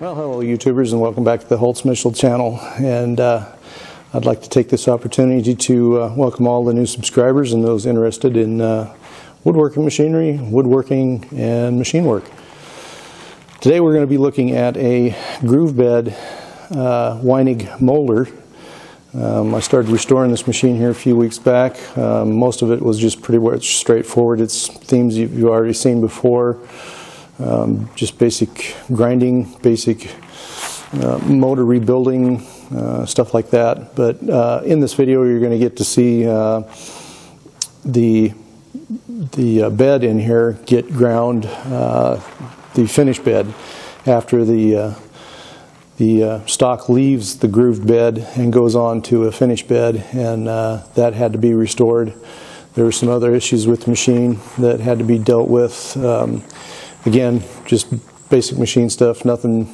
Well, hello, YouTubers, and welcome back to the HolzMichel channel. And uh, I'd like to take this opportunity to uh, welcome all the new subscribers and those interested in uh, woodworking machinery, woodworking, and machine work. Today we're going to be looking at a groove bed uh, Weinig molder. Um, I started restoring this machine here a few weeks back. Um, most of it was just pretty much straightforward. It's themes you've already seen before um, just basic grinding, basic uh, motor rebuilding, uh, stuff like that. But uh, in this video, you're going to get to see uh, the the uh, bed in here get ground, uh, the finished bed after the the stock leaves the grooved bed and goes on to a finished bed, and that had to be restored. There were some other issues with the machine that had to be dealt with. Um, again, just basic machine stuff, nothing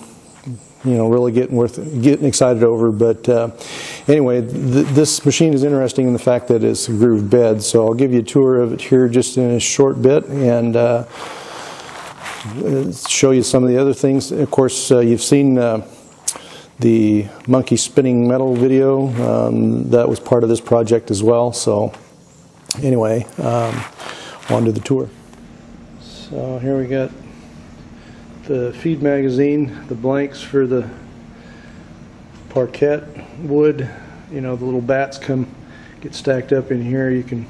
you know really getting worth getting excited over but uh, anyway th this machine is interesting in the fact that it's a grooved bed so I'll give you a tour of it here just in a short bit and uh, show you some of the other things. Of course uh, you've seen uh, the monkey spinning metal video um, that was part of this project as well so anyway um, on to the tour so here we got the feed magazine, the blanks for the parquet wood. You know, the little bats come get stacked up in here. You can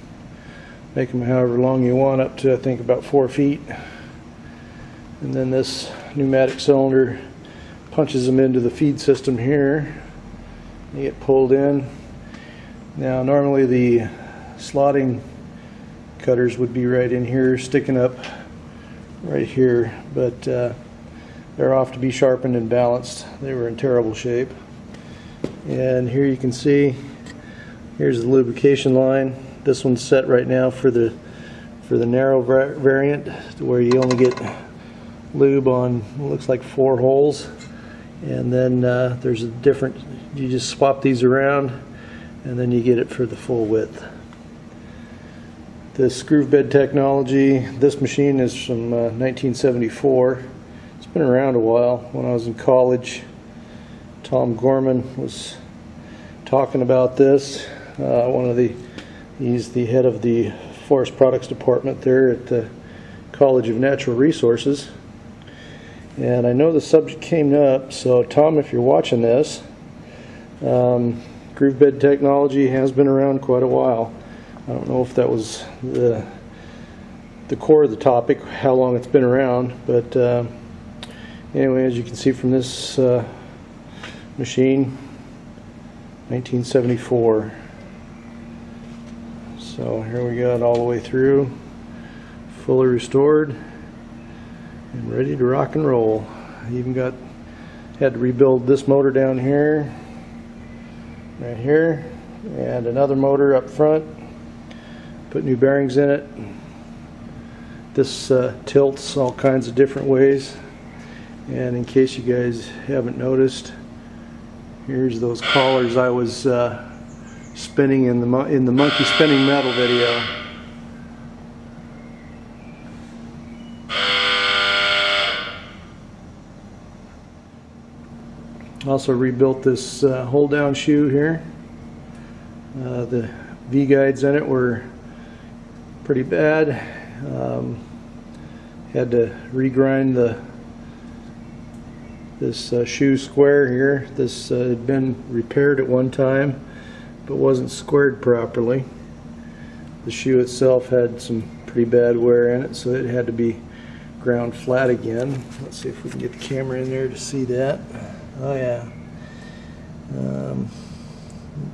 make them however long you want, up to I think about four feet. And then this pneumatic cylinder punches them into the feed system here. They get pulled in. Now, normally the slotting cutters would be right in here, sticking up right here, but uh, they're off to be sharpened and balanced. They were in terrible shape. And here you can see, here's the lubrication line. This one's set right now for the for the narrow variant, to where you only get lube on looks like four holes. And then uh, there's a different, you just swap these around, and then you get it for the full width. This groove bed technology, this machine is from uh, 1974. It's been around a while. When I was in college, Tom Gorman was talking about this. Uh, one of the, he's the head of the forest products department there at the College of Natural Resources. And I know the subject came up, so Tom, if you're watching this, um, groove bed technology has been around quite a while. I don't know if that was the the core of the topic, how long it's been around, but uh, anyway, as you can see from this uh, machine, 1974. So here we got all the way through, fully restored and ready to rock and roll. I even got had to rebuild this motor down here, right here, and another motor up front put new bearings in it. This uh, tilts all kinds of different ways. And in case you guys haven't noticed, here's those collars I was uh, spinning in the in the monkey spinning metal video. Also rebuilt this uh, hold down shoe here. Uh, the V guides in it were pretty bad. Um, had to regrind the this uh, shoe square here. This uh, had been repaired at one time but wasn't squared properly. The shoe itself had some pretty bad wear in it so it had to be ground flat again. Let's see if we can get the camera in there to see that. Oh yeah. Um,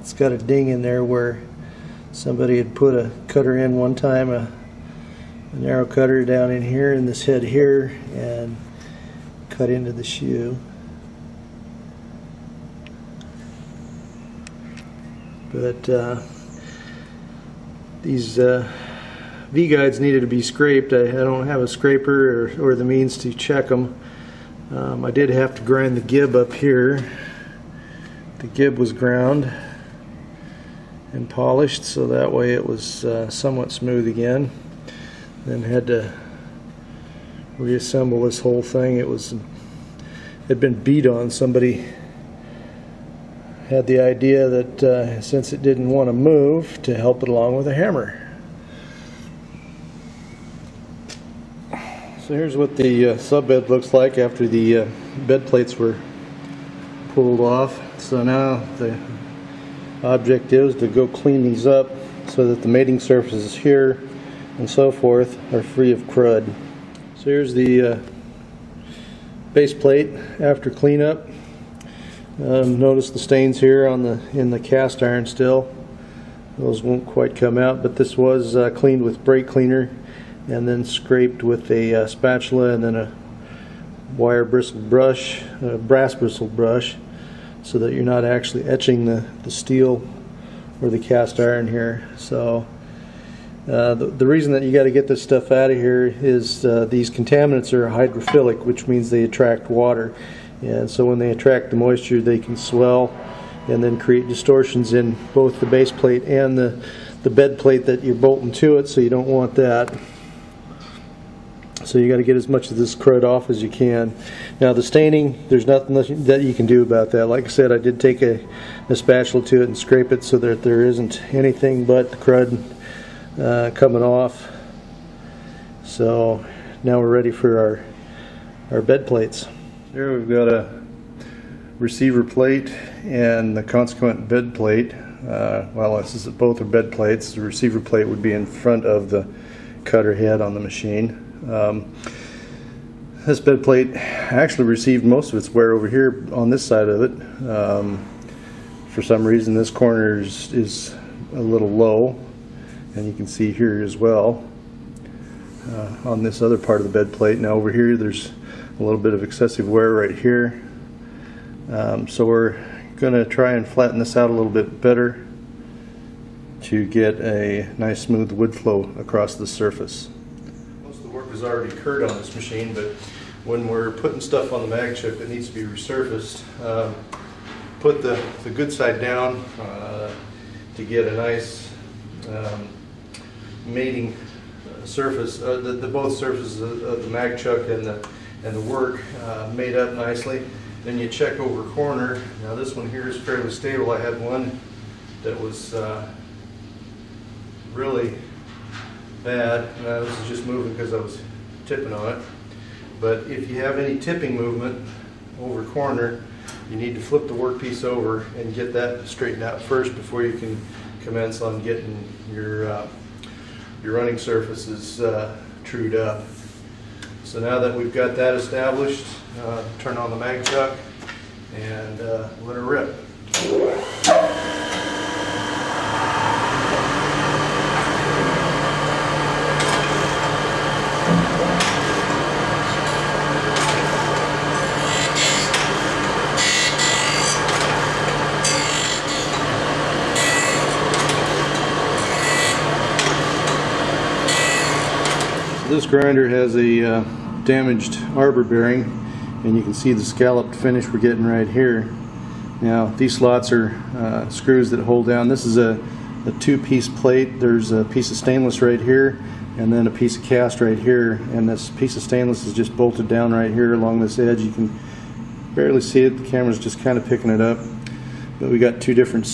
it's got a ding in there where somebody had put a cutter in one time, a, a narrow cutter down in here in this head here, and cut into the shoe. But uh, these uh, V guides needed to be scraped. I, I don't have a scraper or, or, the means to check them. Um, I did have to grind the gib up here. The gib was ground and polished so that way it was uh, somewhat smooth again then had to reassemble this whole thing it was had been beat on. Somebody had the idea that uh, since it didn't want to move, to help it along with a hammer. So here's what the uh, subbed looks like after the uh, bed plates were pulled off. So now the object is to go clean these up so that the mating surfaces here and so forth are free of crud. So here's the uh, base plate after cleanup. Um, notice the stains here on the in the cast iron still. Those won't quite come out, but this was uh, cleaned with brake cleaner and then scraped with a uh, spatula and then a wire bristle brush, a brass bristle brush, so that you're not actually etching the, the steel or the cast iron here. So uh, the, the reason that you got to get this stuff out of here is uh, these contaminants are hydrophilic, which means they attract water. And so when they attract the moisture, they can swell and then create distortions in both the base plate and the, the bed plate that you're bolting to it, so you don't want that. So you got to get as much of this crud off as you can. Now the staining, there's nothing that you can do about that. Like I said, I did take a, a spatula to it and scrape it so that there isn't anything but the crud uh, coming off. So now we're ready for our our bed plates. Here we've got a receiver plate and the consequent bed plate. Uh, well, this is both are bed plates. The receiver plate would be in front of the cutter head on the machine. Um, this bed plate actually received most of its wear over here on this side of it. Um, for some reason this corner is, is, a little low and you can see here as well uh, on this other part of the bed plate. Now over here there's a little bit of excessive wear right here. Um, so we're going to try and flatten this out a little bit better to get a nice smooth wood flow across the surface has already occurred on this machine, but when we're putting stuff on the mag chuck that needs to be resurfaced, um, put the, the good side down uh, to get a nice um, mating surface, uh, the, the, both surfaces of, of, the mag chuck and the, and the work uh, made up nicely. Then you check over corner. Now this one here is fairly stable. I had one that was uh, really bad. And I was just moving because I was tipping on it. But if you have any tipping movement over corner, you need to flip the workpiece over and get that straightened out first before you can commence on getting your uh, your running surfaces uh, trued up. So now that we've got that established, uh, turn on the mag chuck and uh, let her rip. This grinder has a uh, damaged arbor bearing and you can see the scalloped finish we're getting right here. Now these slots are uh, screws that hold down. This is a, a two-piece plate. There's a piece of stainless right here and then a piece of cast right here and this piece of stainless is just bolted down right here along this edge. You can barely see it. The camera's just kind of picking it up. But we got two different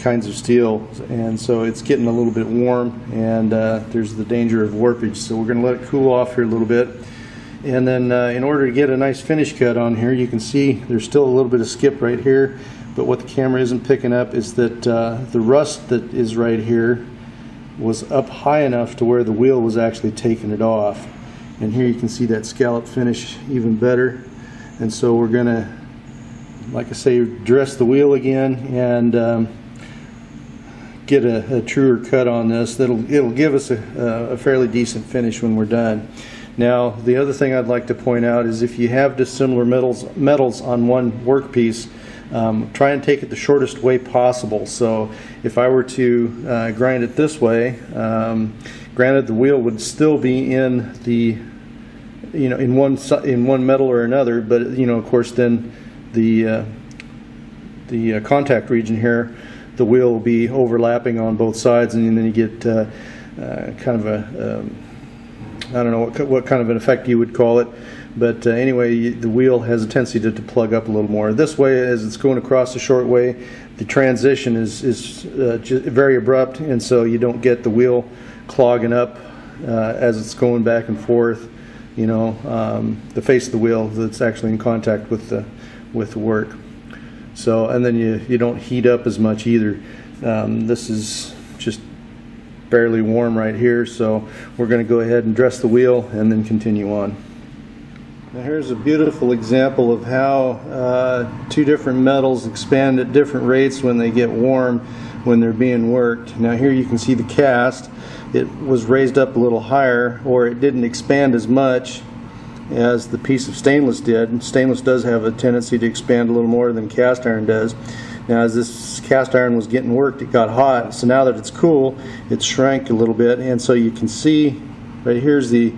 kinds of steel and so it's getting a little bit warm and uh, there's the danger of warpage so we're going to let it cool off here a little bit. And then uh, in order to get a nice finish cut on here you can see there's still a little bit of skip right here but what the camera isn't picking up is that uh, the rust that is right here was up high enough to where the wheel was actually taking it off. And here you can see that scallop finish even better. And so we're gonna like I say dress the wheel again and um, get a, a, truer cut on this. That'll it'll give us a, a, fairly decent finish when we're done. Now, the other thing I'd like to point out is if you have dissimilar metals metals on one workpiece, um, try and take it the shortest way possible. So, if I were to uh, grind it this way, um, granted the wheel would still be in the you know in one in one metal or another, but you know of course then the uh, the uh, contact region here the wheel will be overlapping on both sides, and then you get uh, uh, kind of a um, I don't know what, what kind of an effect you would call it, But uh, anyway, you- the wheel has a tendency to, to plug up a little more. This way, as it's going across the short way, the transition is, is uh, very abrupt, and so you don't get the wheel clogging up uh, as it's going back and forth. You know, um, the face of the wheel that's actually in contact with the with the work. So, and then you, you don't heat up as much either. Um, this is just barely warm right here, so we're going to go ahead and dress the wheel and then continue on. Now here's a beautiful example of how uh, two different metals expand at different rates when they get warm when they're being worked. Now here you can see the cast. It was raised up a little higher or it didn't expand as much as the piece of stainless did. Stainless does have a tendency to expand a little more than cast iron does. Now as this cast iron was getting worked it got hot so now that it's cool it shrank a little bit and so you can see right here's the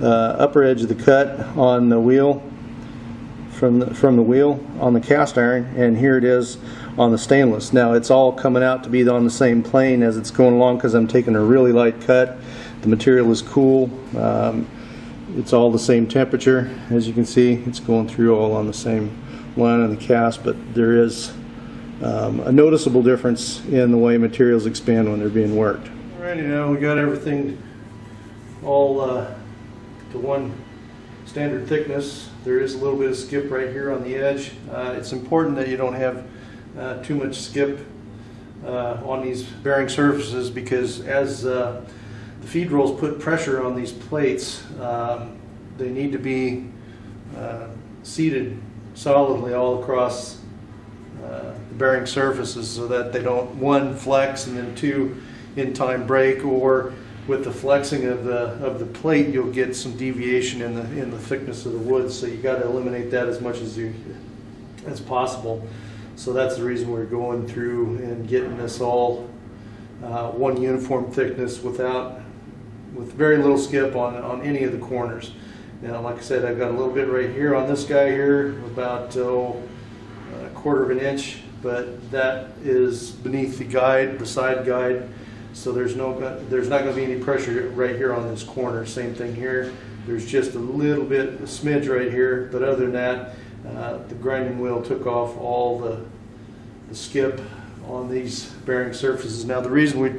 uh, upper edge of the cut on the wheel from the, from the wheel on the cast iron and here it is on the stainless. Now it's all coming out to be on the same plane as it's going along because I'm taking a really light cut. The material is cool. Um, it's all the same temperature as you can see. It's going through all on the same line on the cast but there is um, a noticeable difference in the way materials expand when they're being worked. Alrighty now we got everything all uh, to one standard thickness. There is a little bit of skip right here on the edge. Uh, it's important that you don't have uh, too much skip uh, on these bearing surfaces because as uh, the feed rolls put pressure on these plates, um, they need to be uh, seated solidly all across uh, the bearing surfaces so that they don't, one, flex and then two, in time break or with the flexing of the of the plate you'll get some deviation in the in the thickness of the wood. So you got to eliminate that as much as you as possible. So that's the reason we're going through and getting this all uh, one uniform thickness without with very little skip on on any of the corners now like I said I've got a little bit right here on this guy here about oh, a quarter of an inch but that is beneath the guide the side guide so there's no, there's not gonna be any pressure right here on this corner. Same thing here. There's just a little bit, a smidge right here, but other than that, uh, the grinding wheel took off all the, the skip on these bearing surfaces. Now, the reason we,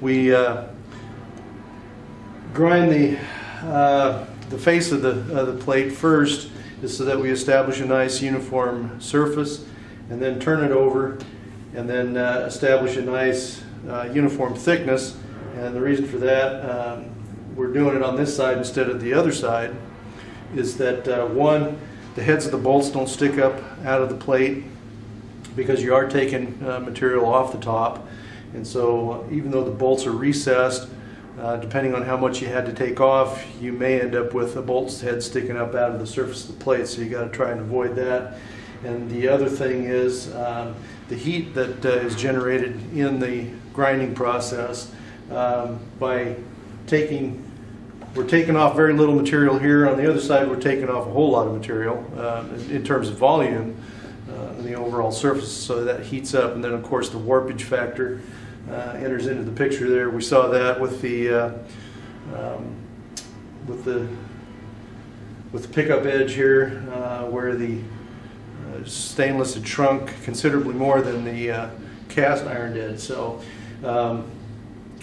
we, uh, grind the, uh, the face of the, the plate first is so that we establish a nice uniform surface and then turn it over and then uh, establish a nice uh, uniform thickness. And the reason for that, um, we're doing it on this side instead of the other side, is that uh, one, the heads of the bolts don't stick up out of the plate because you are taking uh, material off the top. And so even though the bolts are recessed, uh, depending on how much you had to take off, you may end up with a bolt's head sticking up out of the surface of the plate. So you got to try and avoid that. And the other thing is um, the heat that uh, is generated in the grinding process um, by taking we're taking off very little material here. On the other side, we're taking off a whole lot of material uh, in, terms of volume uh, in the overall surface. So that heats up, and then of course the warpage factor enters into the picture there. We saw that with the uh, um, with the with the pickup edge here, uh, where the uh, stainless had shrunk considerably more than the uh, cast iron did. So. Um,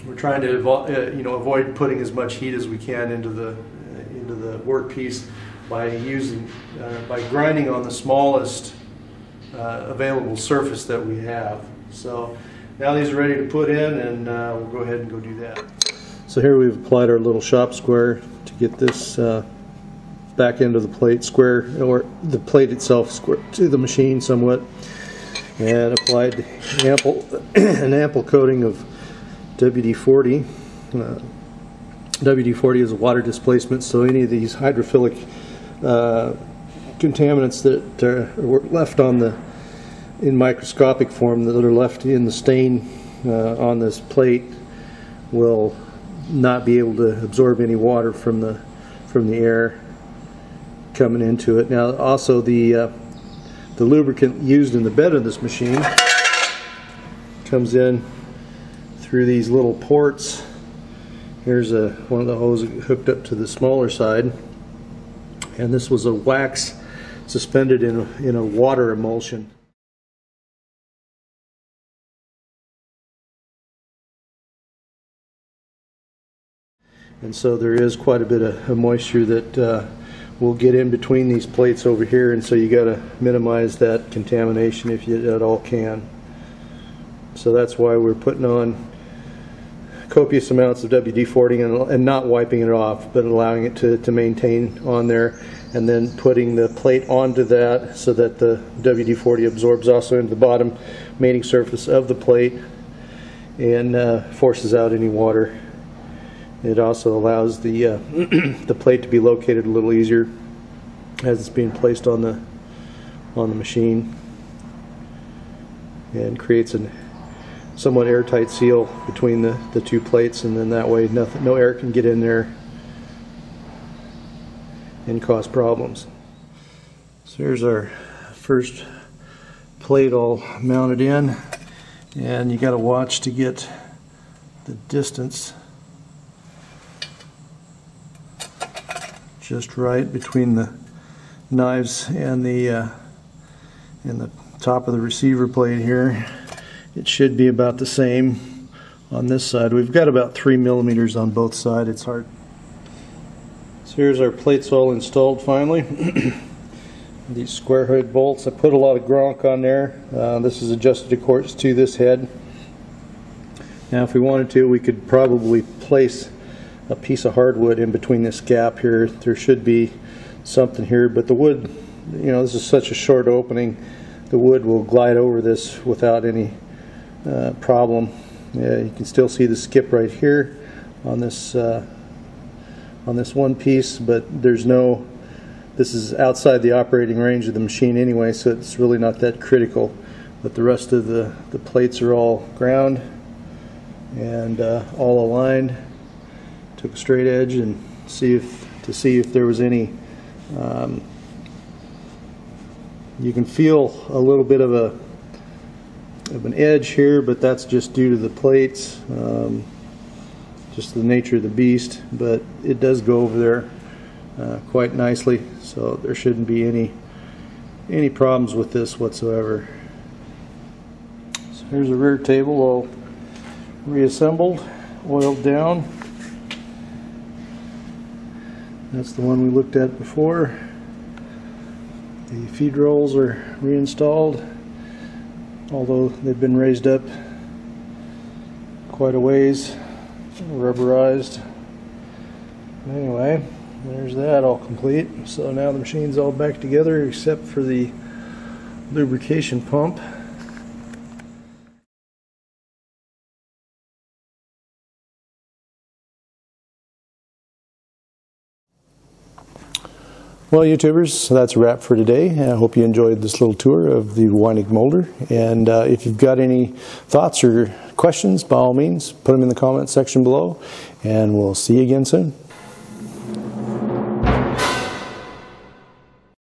we're trying to uh, you know avoid putting as much heat as we can into the uh, into the workpiece by using uh, by grinding on the smallest uh, available surface that we have. So now these are ready to put in, and uh, we'll go ahead and go do that. So here we've applied our little shop square to get this uh, back of the plate square, or the plate itself square to the machine somewhat, and applied ample an ample coating of WD-40. Uh, WD-40 is a water displacement, so any of these hydrophilic uh, contaminants that are were left on the in microscopic form that are left in the stain uh, on this plate will not be able to absorb any water from the from the air coming into it. Now, also the uh, the lubricant used in the bed of this machine comes in through these little ports. Here's a one of the hoses hooked up to the smaller side, And this was a wax suspended in a, in a water emulsion. And so there is quite a bit of moisture that uh, will get in between these plates over here, and so you got to minimize that contamination if you at all can. So that's why we're putting on copious amounts of WD-40 and, and not wiping it off, but allowing it to, to maintain on there, and then putting the plate onto that so that the WD-40 absorbs also into the bottom mating surface of the plate and uh, forces out any water. It also allows the uh, the plate to be located a little easier as it's being placed on the on the machine and creates a somewhat airtight seal between the, the two plates and then that way nothing, no air can get in there and cause problems. So here's our first plate all mounted in and you got to watch to get the distance just right between the knives and the uh, and the top of the receiver plate here. It should be about the same on this side. We've got about three millimeters on both sides. It's hard. So here's our plates all installed finally. These square head bolts. I put a lot of Gronk on there. Uh, this is adjusted of course to this head. Now if we wanted to we could probably place a piece of hardwood in between this gap here. There should be something here, but the wood, you know, this is such a short opening, the wood will glide over this without any uh, problem. Yeah, you can still see the skip right here on this uh, on this one piece, but there's no. This is outside the operating range of the machine anyway, so it's really not that critical. But the rest of the the plates are all ground and uh, all aligned took a straight edge and see if to see if there was any um, you can feel a little bit of a of an edge here but that's just due to the plates um, just the nature of the beast but it does go over there uh, quite nicely so there shouldn't be any any problems with this whatsoever. So here's a rear table all reassembled oiled down that's the one we looked at before. The feed rolls are reinstalled, although they've been raised up quite a ways, rubberized. Anyway, there's that all complete. So now the machine's all back together except for the lubrication pump. Well, YouTubers, that's a wrap for today. I hope you enjoyed this little tour of the Weinig molder. And uh, if you've got any thoughts or questions, by all means, put them in the comment section below. And we'll see you again soon.